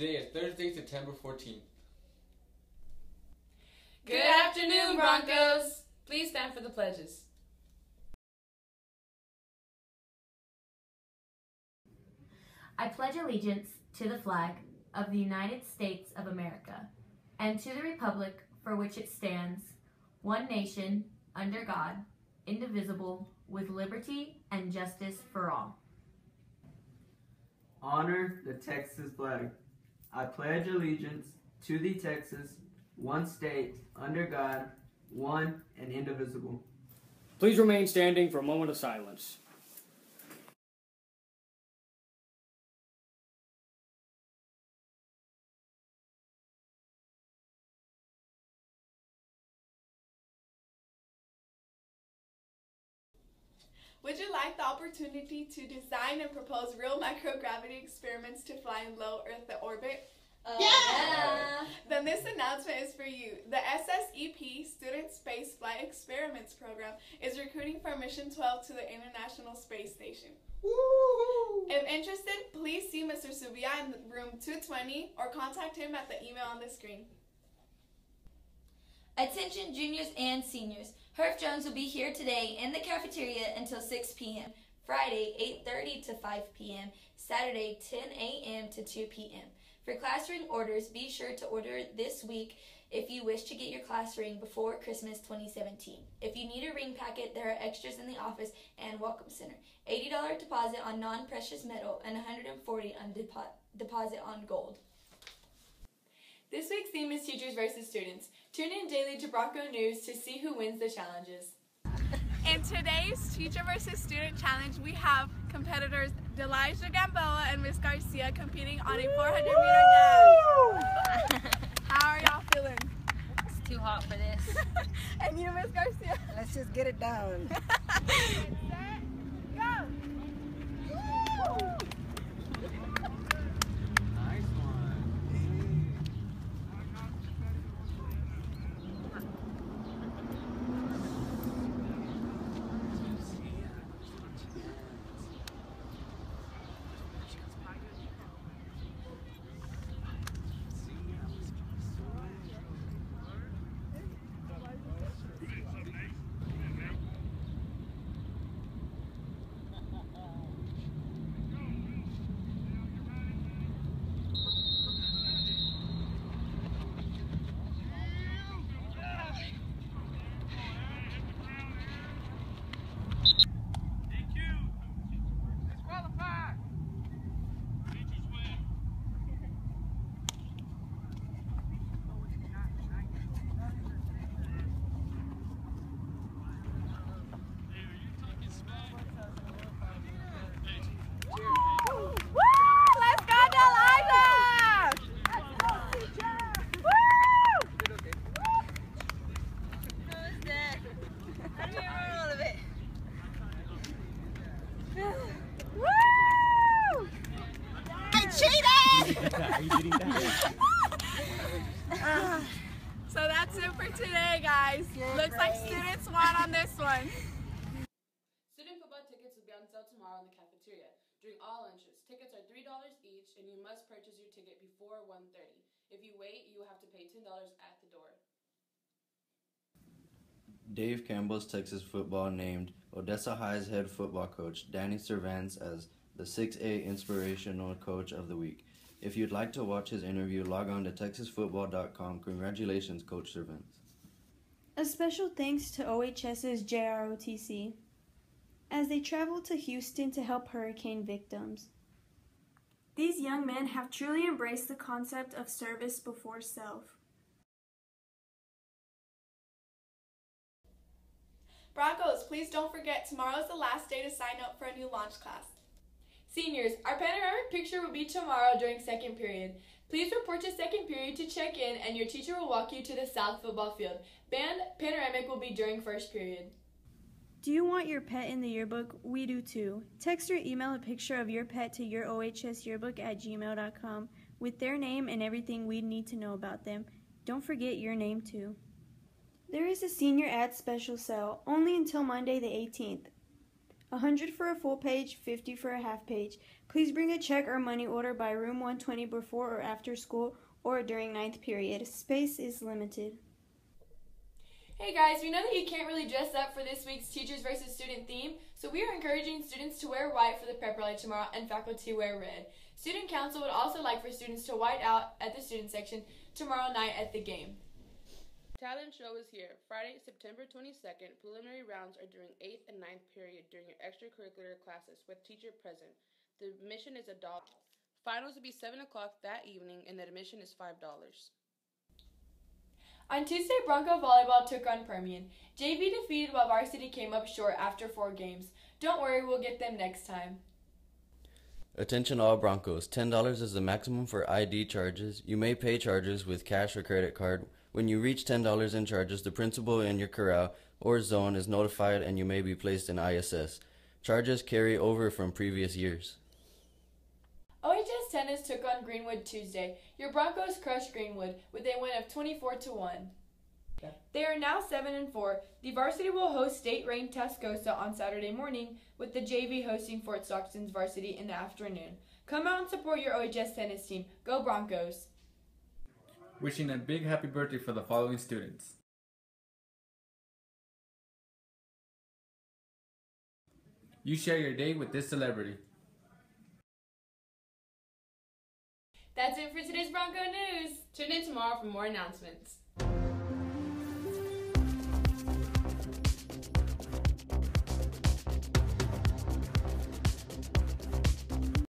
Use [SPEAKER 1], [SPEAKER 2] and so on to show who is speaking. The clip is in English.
[SPEAKER 1] Today is Thursday, September 14th.
[SPEAKER 2] Good afternoon, Broncos. Please stand for the pledges.
[SPEAKER 3] I pledge allegiance to the flag of the United States of America and to the republic for which it stands, one nation, under God, indivisible, with liberty and justice for all.
[SPEAKER 4] Honor the Texas flag. I pledge allegiance to the Texas, one state, under God, one and indivisible.
[SPEAKER 5] Please remain standing for a moment of silence.
[SPEAKER 6] Would you like the opportunity to design and propose real microgravity experiments to fly in low Earth orbit?
[SPEAKER 2] Uh, yeah.
[SPEAKER 6] Then this announcement is for you. The SSEP Student Space Flight Experiments Program is recruiting for Mission 12 to the International Space Station.
[SPEAKER 7] Woo-hoo.
[SPEAKER 6] If interested, please see Mr. Subia in room 220 or contact him at the email on the screen.
[SPEAKER 8] Attention juniors and seniors. Herff Jones will be here today in the cafeteria until 6 p.m. Friday 8:30 to 5 p.m. Saturday 10 a.m. to 2 p.m. For class ring orders, be sure to order this week if you wish to get your class ring before Christmas 2017. If you need a ring packet, there are extras in the office and welcome center. $80 deposit on non-precious metal and 140 on depo- deposit on gold.
[SPEAKER 2] This week's theme is Teachers versus Students. Tune in daily to Bronco News to see who wins the challenges.
[SPEAKER 6] In today's Teacher versus Student Challenge, we have competitors Delijah Gamboa and Miss Garcia competing on a 400 meter dash. How are y'all feeling?
[SPEAKER 9] It's too hot for this.
[SPEAKER 6] and you, Miss Garcia?
[SPEAKER 7] Let's just get it done.
[SPEAKER 6] Set, go! Woo!
[SPEAKER 4] Nice one.
[SPEAKER 6] Woo! Let's go, Delilah! Woo! Woo!
[SPEAKER 7] I cheated!
[SPEAKER 6] So that's it for today, guys. Looks like students won on this one.
[SPEAKER 2] Student football tickets will be on sale tomorrow in the cafeteria during all lunches. Tickets are $3 each and you must purchase your ticket before 1:30. If you wait, you will have to pay $10 at the door.
[SPEAKER 10] Dave Campbell's Texas football named Odessa High's head football coach Danny Servance as the 6A Inspirational Coach of the Week. If you'd like to watch his interview, log on to texasfootball.com. Congratulations, Coach Servance.
[SPEAKER 11] A special thanks to OHS's JROTC as they travel to Houston to help hurricane victims. These young men have truly embraced the concept of service before self.
[SPEAKER 6] Broncos, please don't forget tomorrow is the last day to sign up for a new launch class.
[SPEAKER 2] Seniors, our panoramic picture will be tomorrow during second period. Please report to second period to check in and your teacher will walk you to the south football field. Band panoramic will be during first period.
[SPEAKER 11] Do you want your pet in the yearbook? We do too. Text or email a picture of your pet to your OHS yearbook at gmail.com with their name and everything we need to know about them. Don't forget your name too. There is a senior ad special sale only until Monday the 18th. 100 for a full page, 50 for a half page. Please bring a check or money order by room 120 before or after school or during ninth period. Space is limited.
[SPEAKER 12] Hey guys, we know that you can't really dress up for this week's Teachers versus Student theme, so we are encouraging students to wear white for the prep rally tomorrow and faculty wear red. Student Council would also like for students to white out at the student section tomorrow night at the game.
[SPEAKER 2] Talent show is here. Friday, September 22nd. Preliminary rounds are during 8th and 9th period during your extracurricular classes with teacher present. The admission is a dollar. Finals will be 7 o'clock that evening and the admission is $5.
[SPEAKER 12] On Tuesday, Bronco volleyball took on Permian. JV defeated while varsity came up short after four games. Don't worry, we'll get them next time.
[SPEAKER 10] Attention all Broncos. $10 is the maximum for ID charges. You may pay charges with cash or credit card. When you reach $10 in charges, the principal in your corral or zone is notified and you may be placed in ISS. Charges carry over from previous years.
[SPEAKER 12] OHS tennis took on Greenwood Tuesday. Your Broncos crushed Greenwood with a win of 24 to 1. They are now 7 and 4. The varsity will host state ranked Tascosa on Saturday morning, with the JV hosting Fort Stockton's varsity in the afternoon. Come out and support your OHS tennis team. Go Broncos!
[SPEAKER 13] Wishing a big happy birthday for the following students. You share your day with this celebrity.
[SPEAKER 12] That's it for today's Bronco News.
[SPEAKER 2] Tune in tomorrow for more announcements.